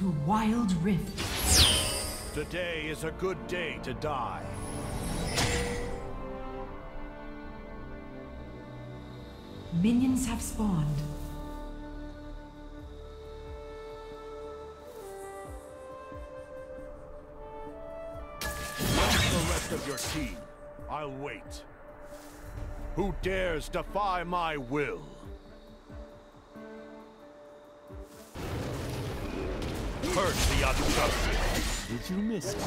to Wild Rift. Today is a good day to die. Minions have spawned. The rest of your team. I'll wait. Who dares defy my will? Curse the unjust. Did you miss it?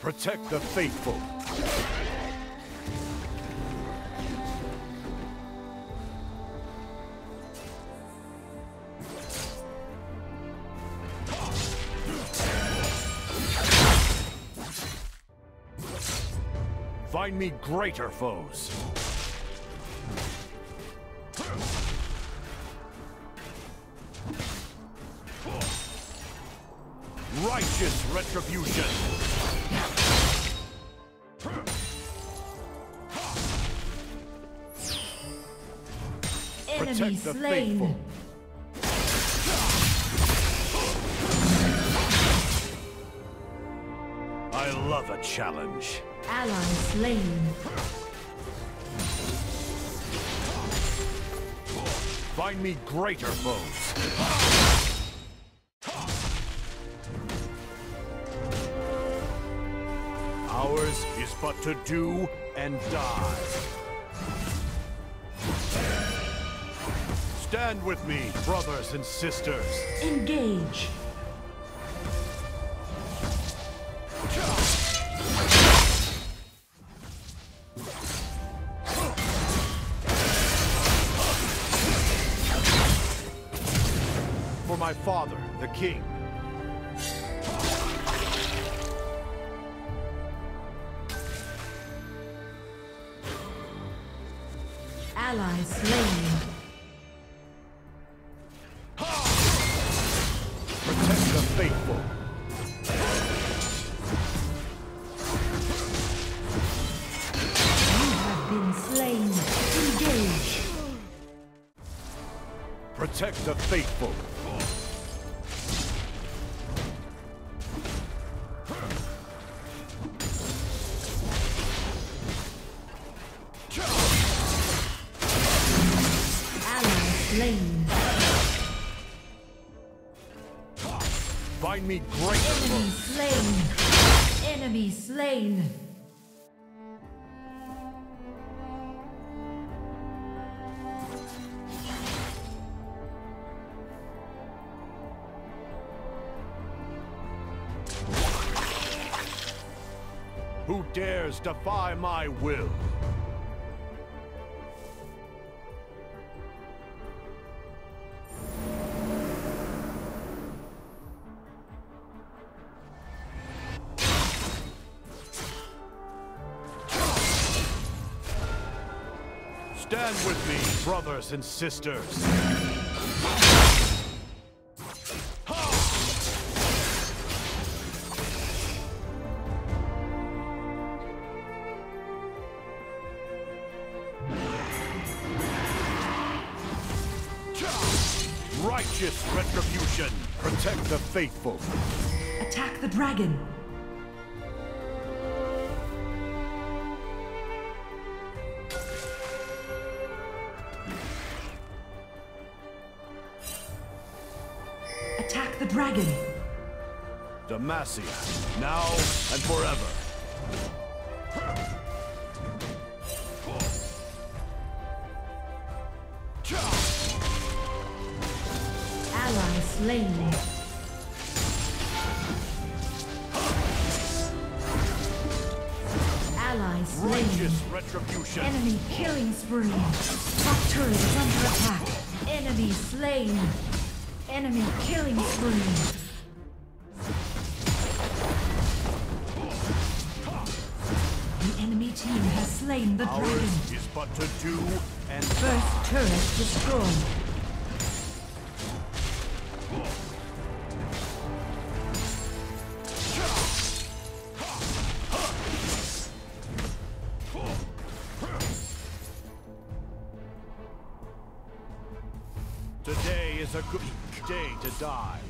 Protect the faithful. Find me greater foes. Righteous retribution. Enemy Protect the slain. faithful. I love a challenge. Ally slain. Find me greater foes. Is but to do and die. Stand with me, brothers and sisters. Engage. For my father, the king. Ally slain. Protect the faithful. You have been slain. Engage. Protect the faithful. Slain. Find me greater Enemy slain. Enemy slain. Who dares defy my will? Brothers and sisters. Righteous retribution. Protect the faithful. Attack the dragon. Dragon. Demacia, now and forever. Ally slain. Ally slain. Righteous retribution. Enemy killing spree. Top turret is under attack. Enemy slain. Enemy killing spree. The enemy team has slain the dragon. Ours is but to do and First turret destroyed. Today is a good day to die.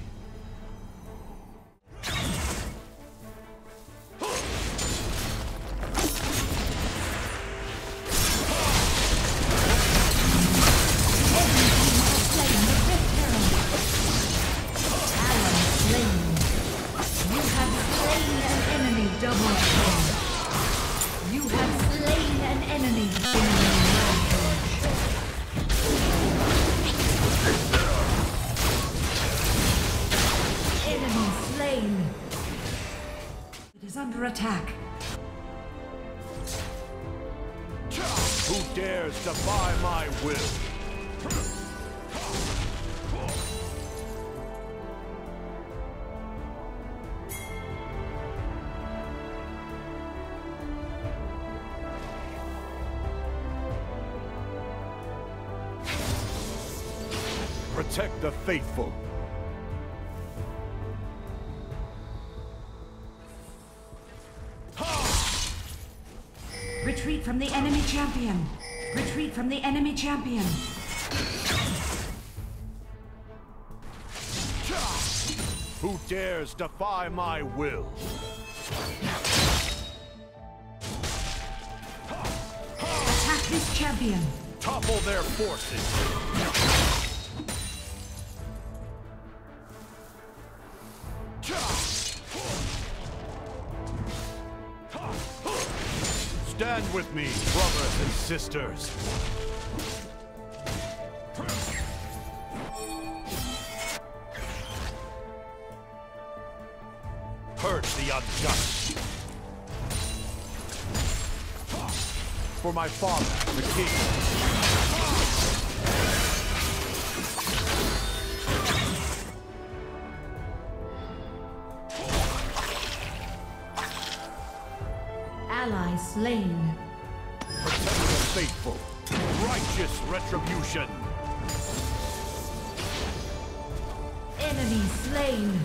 Attack. Who dares defy my will? Protect the faithful. From the enemy champion. Retreat from the enemy champion. Who dares defy my will? Attack this champion. Topple their forces. Stand with me, brothers and sisters. Purge the unjust. For my father, the king. Slain. Protect the faithful. Righteous retribution. Enemy slain.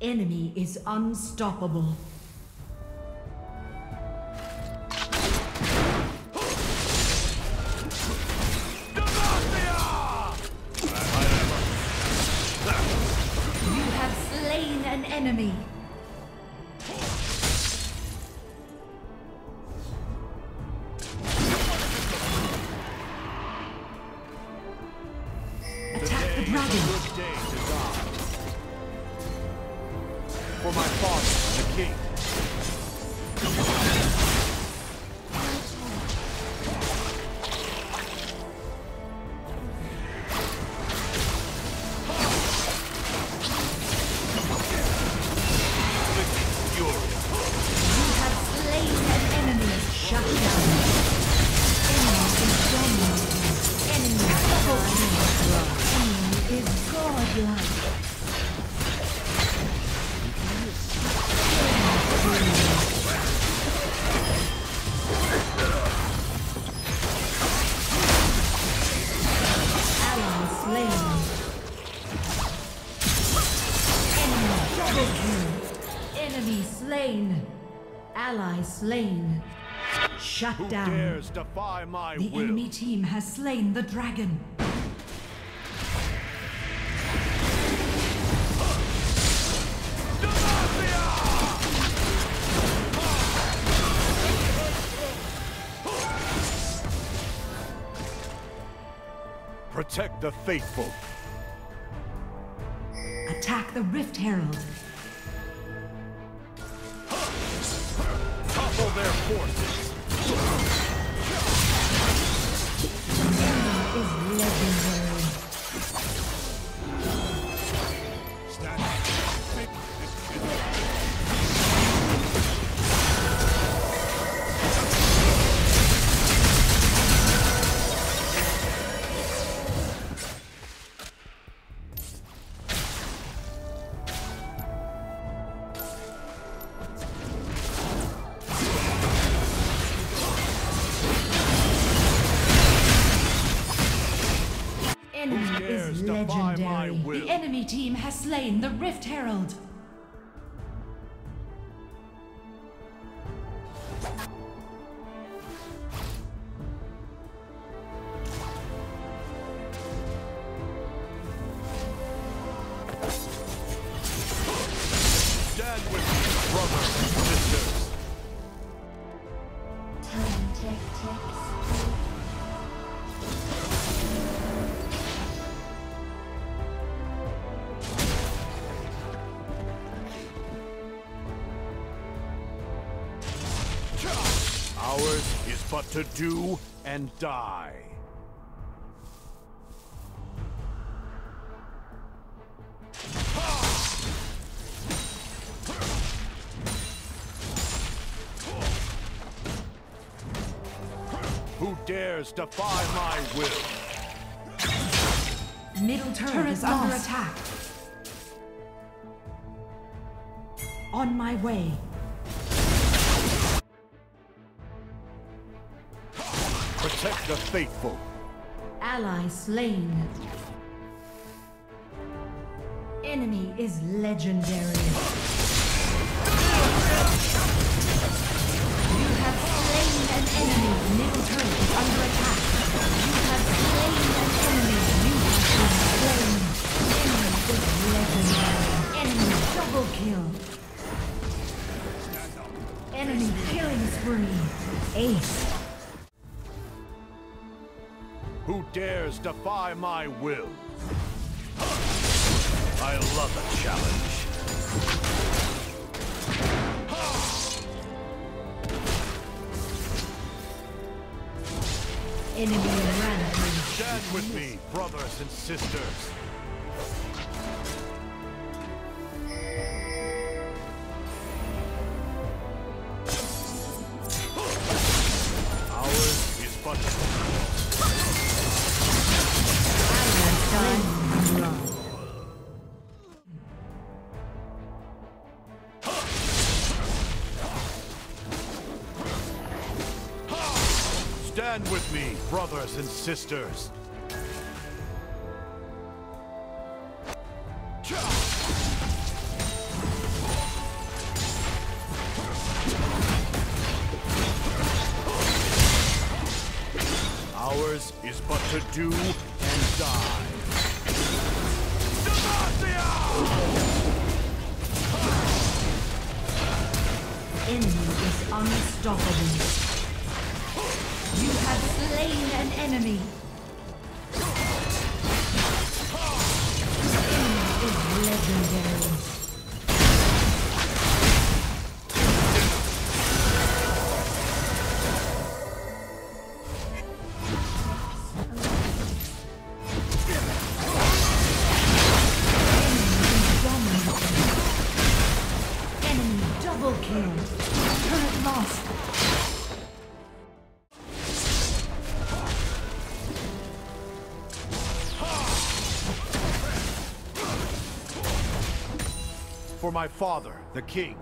Enemy is unstoppable. Good day to die. For my father, the king. Slain. Enemy double kill. Enemy slain. Ally slain. Shut Who down. dares defy my The will? enemy team has slain the dragon. Protect the faithful. Attack the Rift Herald. Topple their forces. Legendary. The enemy team has slain the Rift Herald. To do and die. Who dares defy my will? Middle turret, is under attack. On my way. Protect the faithful. Ally slain. Enemy is legendary. You have slain an enemy. Middle turret is under attack. You have slain an enemy. You have slain. Enemy is legendary. Enemy double kill. Enemy killing spree. Ace. Dares defy my will? I love a challenge. Enemy rampage. Stand with me, brothers and sisters. Brothers and sisters. Ours is but to do and die. Enemy is unstoppable. You have slain an enemy. Enemy is legendary. My father, the king.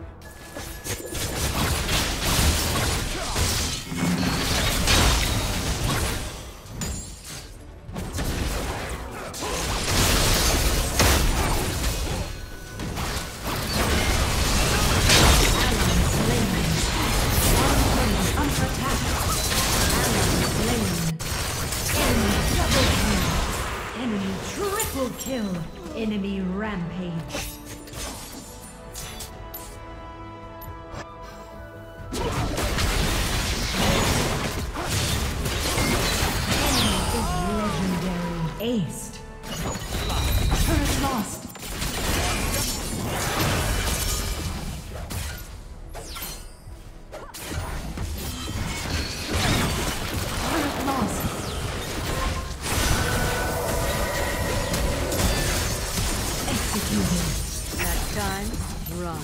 Time, run.